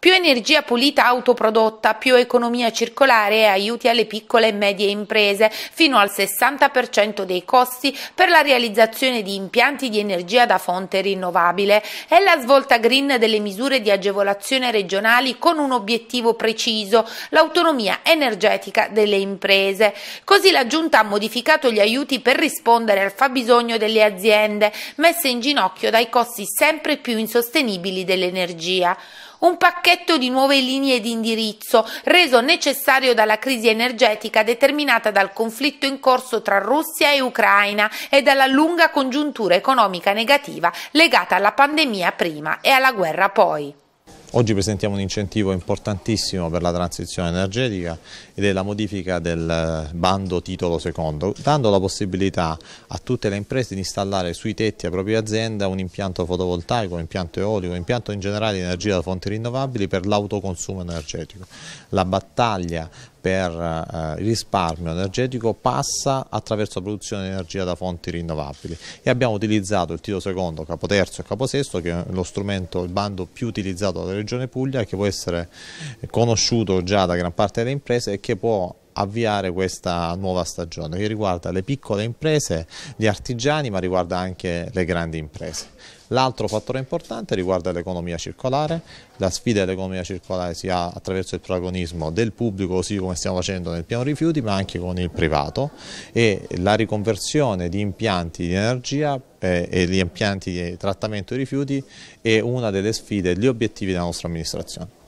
Più energia pulita autoprodotta, più economia circolare e aiuti alle piccole e medie imprese, fino al 60% dei costi per la realizzazione di impianti di energia da fonte rinnovabile. È la svolta green delle misure di agevolazione regionali con un obiettivo preciso, l'autonomia energetica delle imprese. Così la Giunta ha modificato gli aiuti per rispondere al fabbisogno delle aziende, messe in ginocchio dai costi sempre più insostenibili dell'energia un pacchetto di nuove linee di indirizzo reso necessario dalla crisi energetica determinata dal conflitto in corso tra Russia e Ucraina e dalla lunga congiuntura economica negativa legata alla pandemia prima e alla guerra poi. Oggi presentiamo un incentivo importantissimo per la transizione energetica ed è la modifica del bando titolo secondo, dando la possibilità a tutte le imprese di installare sui tetti a propria azienda un impianto fotovoltaico, un impianto eolico, un impianto in generale di energia da fonti rinnovabili per l'autoconsumo energetico. La battaglia per eh, il risparmio energetico passa attraverso la produzione di energia da fonti rinnovabili e abbiamo utilizzato il titolo secondo, capo terzo e capo sesto che è lo strumento, il bando più utilizzato dalla Regione Puglia che può essere conosciuto già da gran parte delle imprese e che può avviare questa nuova stagione che riguarda le piccole imprese, gli artigiani ma riguarda anche le grandi imprese. L'altro fattore importante riguarda l'economia circolare, la sfida dell'economia circolare si ha attraverso il protagonismo del pubblico così come stiamo facendo nel piano rifiuti ma anche con il privato e la riconversione di impianti di energia eh, e gli impianti di trattamento dei rifiuti è una delle sfide, gli obiettivi della nostra amministrazione.